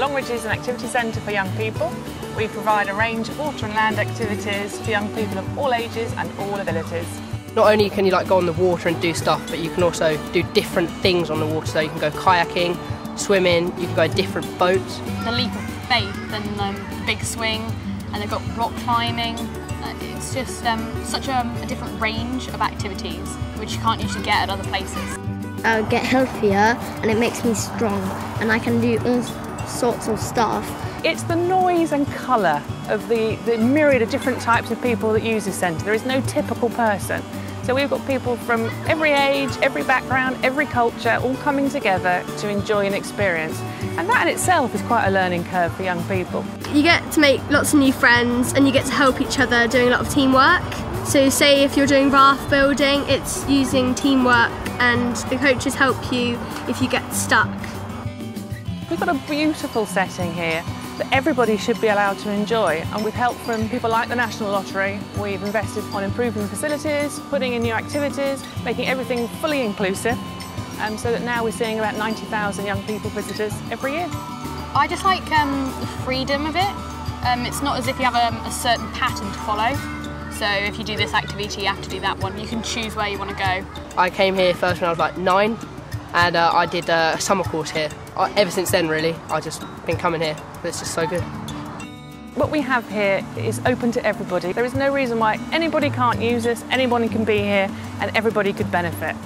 Longridge is an activity centre for young people. We provide a range of water and land activities for young people of all ages and all abilities. Not only can you like go on the water and do stuff, but you can also do different things on the water. So you can go kayaking, swimming, you can go different boats. The leap of faith and um, big swing, and they've got rock climbing. Uh, It's just um, such a, a different range of activities which you can't usually get at other places. I get healthier and it makes me strong and I can do all sorts of stuff. It's the noise and colour of the, the myriad of different types of people that use this centre. There is no typical person. So we've got people from every age, every background, every culture, all coming together to enjoy an experience. And that in itself is quite a learning curve for young people. You get to make lots of new friends and you get to help each other doing a lot of teamwork. So say if you're doing raft building, it's using teamwork and the coaches help you if you get stuck. We've got a beautiful setting here that everybody should be allowed to enjoy and with help from people like the National Lottery we've invested on improving facilities, putting in new activities, making everything fully inclusive um, so that now we're seeing about 90,000 young people visitors every year. I just like um, the freedom of it. Um, it's not as if you have a, a certain pattern to follow. So if you do this activity, you have to do that one. You can choose where you want to go. I came here first when I was like nine, and uh, I did uh, a summer course here. I, ever since then, really, I've just been coming here. It's just so good. What we have here is open to everybody. There is no reason why anybody can't use this, anybody can be here and everybody could benefit.